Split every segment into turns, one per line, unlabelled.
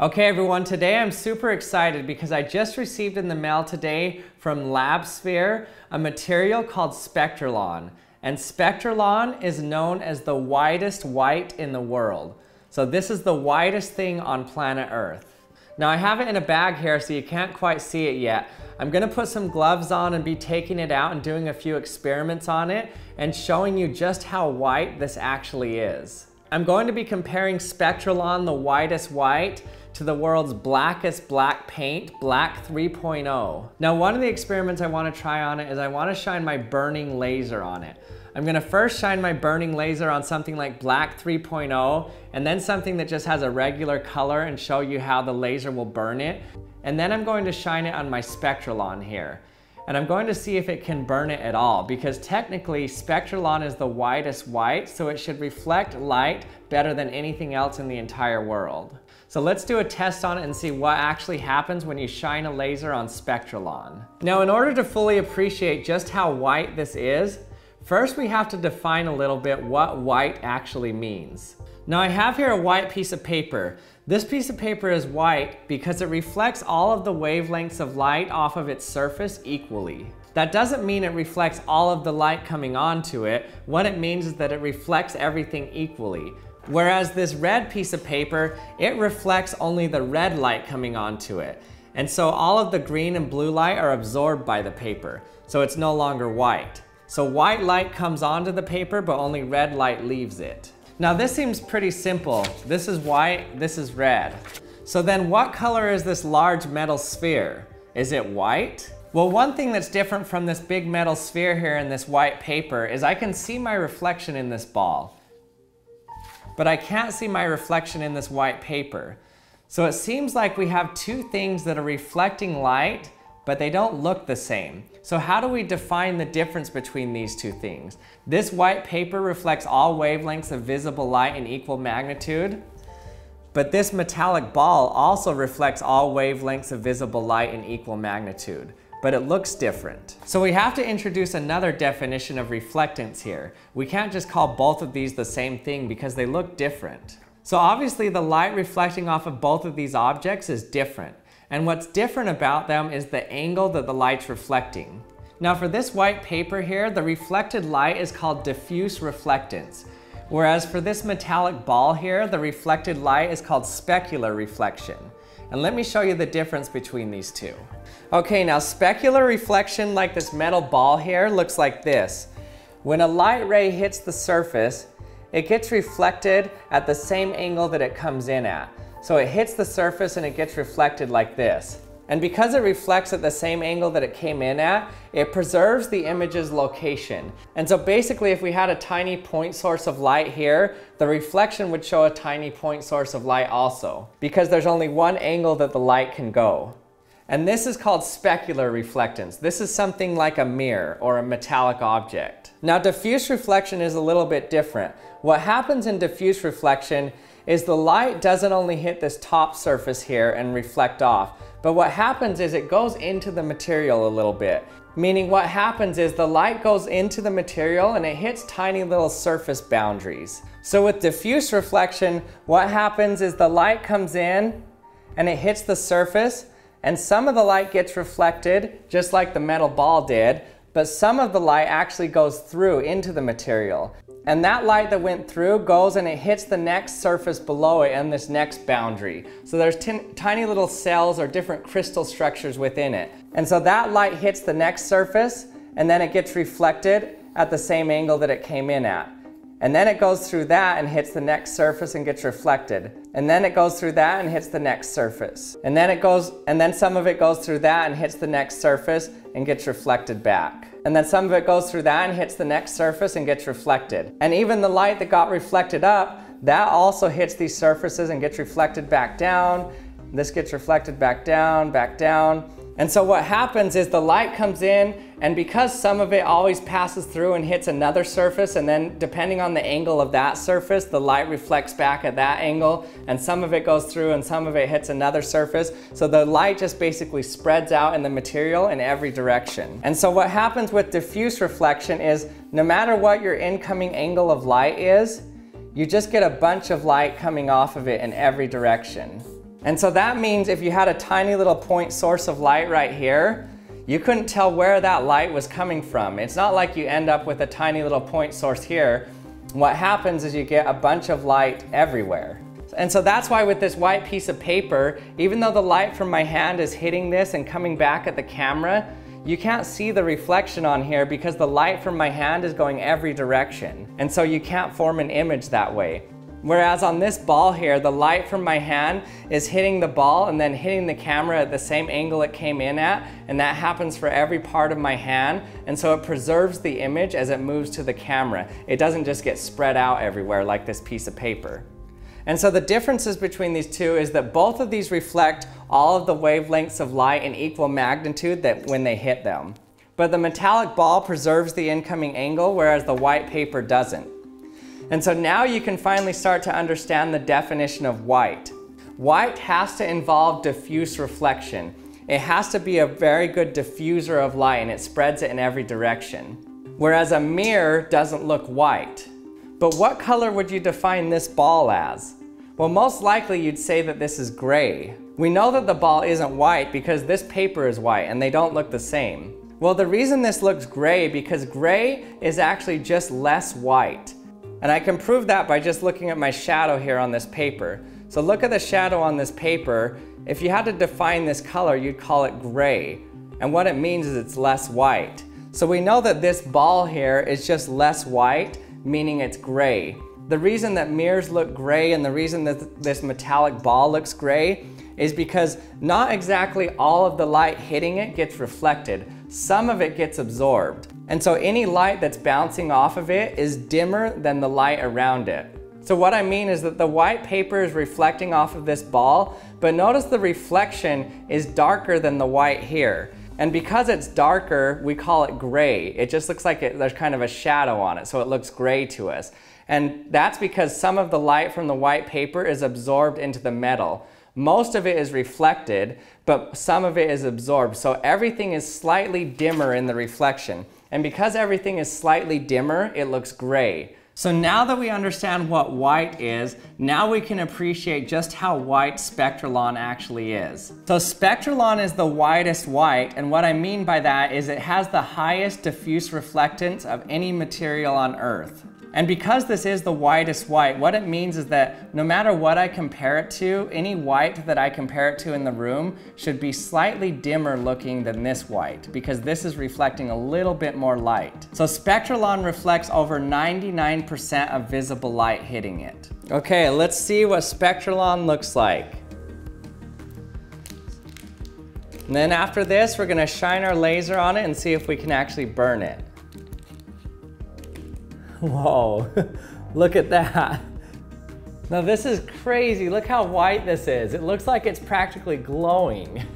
Okay everyone, today I'm super excited because I just received in the mail today from Labsphere a material called Spectralon. And Spectralon is known as the whitest white in the world. So this is the whitest thing on planet Earth. Now I have it in a bag here so you can't quite see it yet. I'm gonna put some gloves on and be taking it out and doing a few experiments on it and showing you just how white this actually is. I'm going to be comparing Spectralon, the whitest white, to the world's blackest black paint, Black 3.0. Now one of the experiments I wanna try on it is I wanna shine my burning laser on it. I'm gonna first shine my burning laser on something like Black 3.0 and then something that just has a regular color and show you how the laser will burn it. And then I'm going to shine it on my Spectralon here. And I'm going to see if it can burn it at all because technically Spectralon is the whitest white so it should reflect light better than anything else in the entire world. So let's do a test on it and see what actually happens when you shine a laser on Spectralon. Now in order to fully appreciate just how white this is, first we have to define a little bit what white actually means. Now I have here a white piece of paper. This piece of paper is white because it reflects all of the wavelengths of light off of its surface equally. That doesn't mean it reflects all of the light coming onto it. What it means is that it reflects everything equally. Whereas this red piece of paper, it reflects only the red light coming onto it. And so all of the green and blue light are absorbed by the paper. So it's no longer white. So white light comes onto the paper, but only red light leaves it. Now this seems pretty simple. This is white, this is red. So then what color is this large metal sphere? Is it white? Well, one thing that's different from this big metal sphere here in this white paper is I can see my reflection in this ball but I can't see my reflection in this white paper. So it seems like we have two things that are reflecting light, but they don't look the same. So how do we define the difference between these two things? This white paper reflects all wavelengths of visible light in equal magnitude, but this metallic ball also reflects all wavelengths of visible light in equal magnitude but it looks different. So we have to introduce another definition of reflectance here. We can't just call both of these the same thing because they look different. So obviously the light reflecting off of both of these objects is different. And what's different about them is the angle that the light's reflecting. Now for this white paper here, the reflected light is called diffuse reflectance. Whereas for this metallic ball here, the reflected light is called specular reflection. And let me show you the difference between these two. Okay, now specular reflection like this metal ball here looks like this. When a light ray hits the surface, it gets reflected at the same angle that it comes in at. So it hits the surface and it gets reflected like this. And because it reflects at the same angle that it came in at, it preserves the image's location. And so basically if we had a tiny point source of light here, the reflection would show a tiny point source of light also, because there's only one angle that the light can go. And this is called specular reflectance. This is something like a mirror or a metallic object. Now diffuse reflection is a little bit different. What happens in diffuse reflection is the light doesn't only hit this top surface here and reflect off, but what happens is it goes into the material a little bit. Meaning what happens is the light goes into the material and it hits tiny little surface boundaries. So with diffuse reflection, what happens is the light comes in and it hits the surface and some of the light gets reflected, just like the metal ball did, but some of the light actually goes through into the material. And that light that went through goes and it hits the next surface below it and this next boundary. So there's tiny little cells or different crystal structures within it. And so that light hits the next surface and then it gets reflected at the same angle that it came in at. And then it goes through that and hits the next surface and gets reflected. And then it goes through that and hits the next surface. And then it goes, and then some of it goes through that and hits the next surface and gets reflected back. And then some of it goes through that and hits the next surface and gets reflected. And even the light that got reflected up, that also hits these surfaces and gets reflected back down. This gets reflected back down, back down. And so what happens is the light comes in and because some of it always passes through and hits another surface and then depending on the angle of that surface, the light reflects back at that angle and some of it goes through and some of it hits another surface. So the light just basically spreads out in the material in every direction. And so what happens with diffuse reflection is no matter what your incoming angle of light is, you just get a bunch of light coming off of it in every direction. And so that means if you had a tiny little point source of light right here, you couldn't tell where that light was coming from. It's not like you end up with a tiny little point source here. What happens is you get a bunch of light everywhere. And so that's why with this white piece of paper, even though the light from my hand is hitting this and coming back at the camera, you can't see the reflection on here because the light from my hand is going every direction. And so you can't form an image that way. Whereas on this ball here, the light from my hand is hitting the ball and then hitting the camera at the same angle it came in at, and that happens for every part of my hand, and so it preserves the image as it moves to the camera. It doesn't just get spread out everywhere like this piece of paper. And so the differences between these two is that both of these reflect all of the wavelengths of light in equal magnitude that when they hit them. But the metallic ball preserves the incoming angle, whereas the white paper doesn't. And so now you can finally start to understand the definition of white. White has to involve diffuse reflection. It has to be a very good diffuser of light and it spreads it in every direction. Whereas a mirror doesn't look white. But what color would you define this ball as? Well, most likely you'd say that this is gray. We know that the ball isn't white because this paper is white and they don't look the same. Well, the reason this looks gray because gray is actually just less white. And I can prove that by just looking at my shadow here on this paper. So look at the shadow on this paper. If you had to define this color, you'd call it gray. And what it means is it's less white. So we know that this ball here is just less white, meaning it's gray. The reason that mirrors look gray and the reason that this metallic ball looks gray is because not exactly all of the light hitting it gets reflected. Some of it gets absorbed. And so any light that's bouncing off of it is dimmer than the light around it. So what I mean is that the white paper is reflecting off of this ball, but notice the reflection is darker than the white here. And because it's darker, we call it gray. It just looks like it, there's kind of a shadow on it, so it looks gray to us. And that's because some of the light from the white paper is absorbed into the metal. Most of it is reflected, but some of it is absorbed. So everything is slightly dimmer in the reflection. And because everything is slightly dimmer, it looks gray. So now that we understand what white is, now we can appreciate just how white Spectralon actually is. So Spectralon is the whitest white, and what I mean by that is it has the highest diffuse reflectance of any material on Earth. And because this is the whitest white, what it means is that no matter what I compare it to, any white that I compare it to in the room should be slightly dimmer looking than this white because this is reflecting a little bit more light. So Spectralon reflects over 99% of visible light hitting it. Okay, let's see what Spectralon looks like. And then after this, we're gonna shine our laser on it and see if we can actually burn it. Whoa, look at that. Now this is crazy. Look how white this is. It looks like it's practically glowing.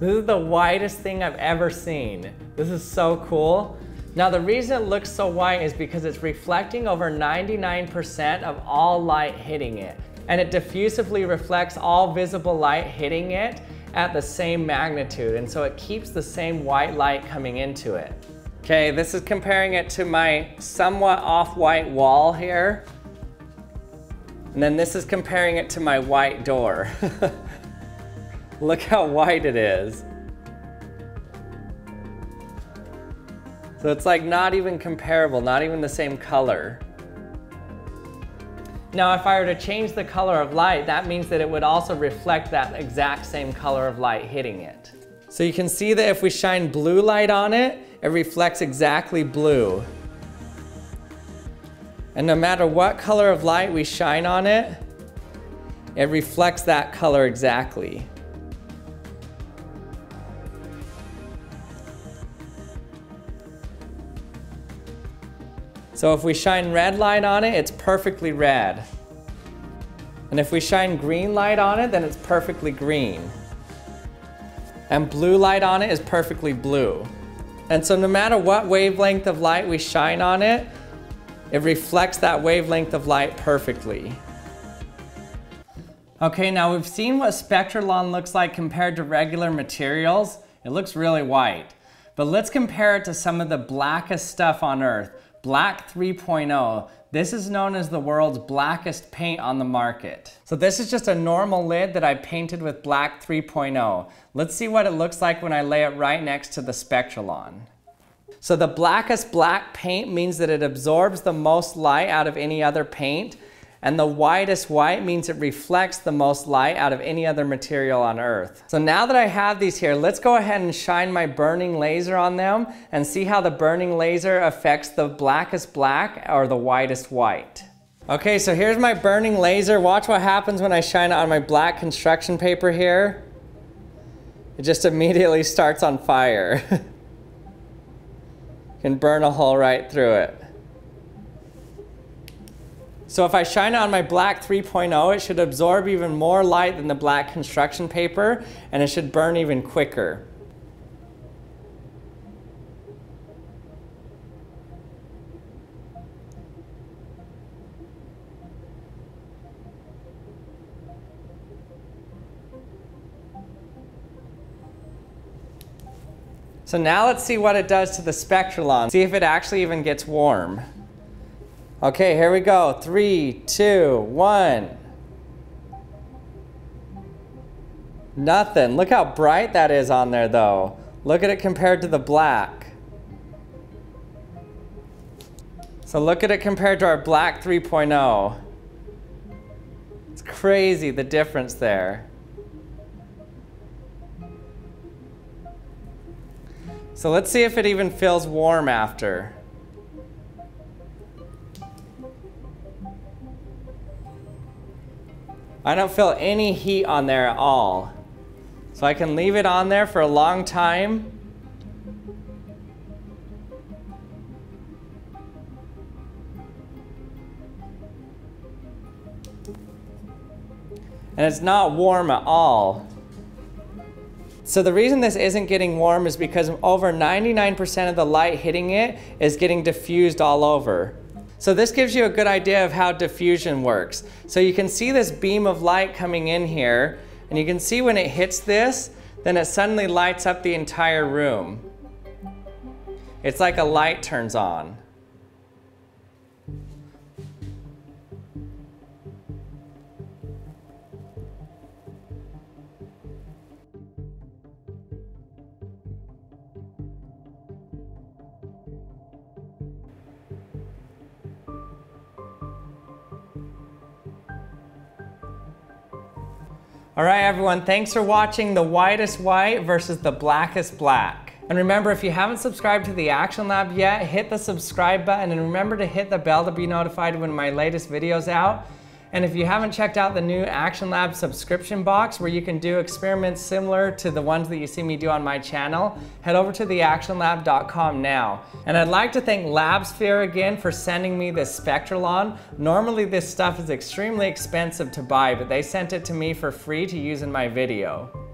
This is the whitest thing I've ever seen. This is so cool. Now the reason it looks so white is because it's reflecting over 99% of all light hitting it. And it diffusively reflects all visible light hitting it at the same magnitude. And so it keeps the same white light coming into it. Okay, this is comparing it to my somewhat off-white wall here. And then this is comparing it to my white door. Look how white it is. So it's like not even comparable, not even the same color. Now if I were to change the color of light, that means that it would also reflect that exact same color of light hitting it. So you can see that if we shine blue light on it, it reflects exactly blue. And no matter what color of light we shine on it, it reflects that color exactly. So if we shine red light on it, it's perfectly red. And if we shine green light on it, then it's perfectly green. And blue light on it is perfectly blue. And so no matter what wavelength of light we shine on it, it reflects that wavelength of light perfectly. Okay, now we've seen what Spectralon looks like compared to regular materials. It looks really white. But let's compare it to some of the blackest stuff on Earth. Black 3.0. This is known as the world's blackest paint on the market. So this is just a normal lid that I painted with Black 3.0. Let's see what it looks like when I lay it right next to the Spectralon. So the blackest black paint means that it absorbs the most light out of any other paint, and the whitest white means it reflects the most light out of any other material on earth. So now that I have these here, let's go ahead and shine my burning laser on them and see how the burning laser affects the blackest black or the whitest white. Okay, so here's my burning laser. Watch what happens when I shine it on my black construction paper here. It just immediately starts on fire. Can burn a hole right through it. So if I shine on my black 3.0, it should absorb even more light than the black construction paper, and it should burn even quicker. So now let's see what it does to the Spectralon. See if it actually even gets warm. Okay, here we go. Three, two, one. Nothing. Look how bright that is on there though. Look at it compared to the black. So look at it compared to our black 3.0. It's crazy the difference there. So let's see if it even feels warm after. I don't feel any heat on there at all. So I can leave it on there for a long time. And it's not warm at all. So the reason this isn't getting warm is because over 99% of the light hitting it is getting diffused all over. So this gives you a good idea of how diffusion works. So you can see this beam of light coming in here, and you can see when it hits this, then it suddenly lights up the entire room. It's like a light turns on. All right, everyone, thanks for watching the whitest white versus the blackest black. And remember, if you haven't subscribed to the Action Lab yet, hit the subscribe button and remember to hit the bell to be notified when my latest video's out. And if you haven't checked out the new Action Lab subscription box where you can do experiments similar to the ones that you see me do on my channel, head over to theactionlab.com now. And I'd like to thank Labsphere again for sending me this Spectralon. Normally this stuff is extremely expensive to buy, but they sent it to me for free to use in my video.